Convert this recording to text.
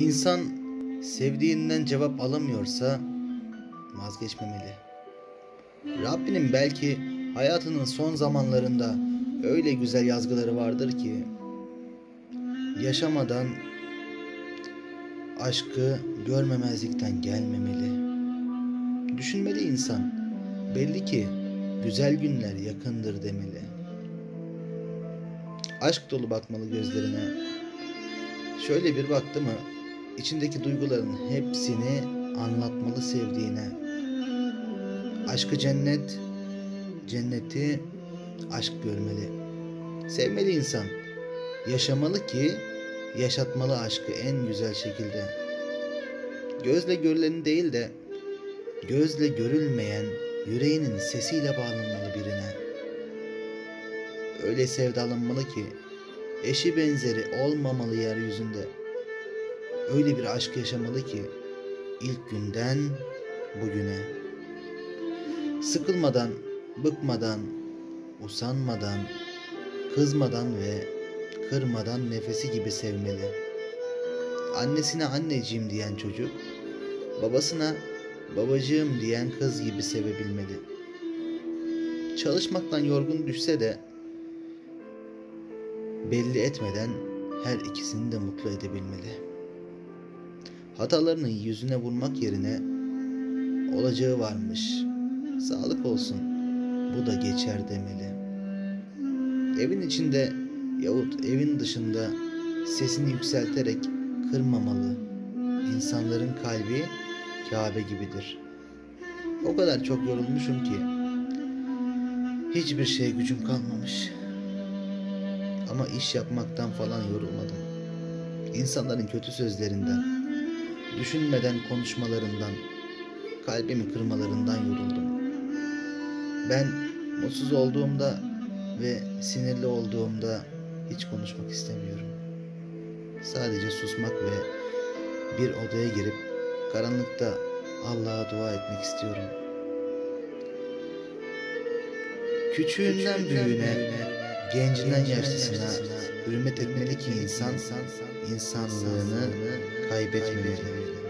İnsan sevdiğinden cevap alamıyorsa vazgeçmemeli. Rabbinin belki hayatının son zamanlarında öyle güzel yazgıları vardır ki yaşamadan aşkı görmemezlikten gelmemeli. Düşünmeli insan. Belli ki güzel günler yakındır demeli. Aşk dolu bakmalı gözlerine. Şöyle bir baktı mı içindeki duyguların hepsini anlatmalı sevdiğine. Aşkı cennet, cenneti aşk görmeli. Sevmeli insan. Yaşamalı ki yaşatmalı aşkı en güzel şekilde. Gözle görüleni değil de gözle görülmeyen yüreğinin sesiyle bağlanmalı birine. Öyle sevdalanmalı ki eşi benzeri olmamalı yeryüzünde. Öyle bir aşk yaşamalı ki ilk günden bugüne. Sıkılmadan, bıkmadan, usanmadan, kızmadan ve kırmadan nefesi gibi sevmeli. Annesine anneciğim diyen çocuk, babasına babacığım diyen kız gibi sevebilmeli. Çalışmaktan yorgun düşse de belli etmeden her ikisini de mutlu edebilmeli. Hatalarını yüzüne vurmak yerine olacağı varmış. Sağlık olsun. Bu da geçer demeli. Evin içinde yahut evin dışında sesini yükselterek kırmamalı. İnsanların kalbi Kabe gibidir. O kadar çok yorulmuşum ki hiçbir şeye gücüm kalmamış. Ama iş yapmaktan falan yorulmadım. İnsanların kötü sözlerinden, düşünmeden konuşmalarından, kalbimi kırmalarından yoruldum. Ben mutsuz olduğumda ve sinirli olduğumda hiç konuşmak istemiyorum. Sadece susmak ve bir odaya girip karanlıkta Allah'a dua etmek istiyorum. Küçüğünden büyüğüne, gencinden yaşlısına hürmet etmeli ki insan insanlığını kaybetmemeli.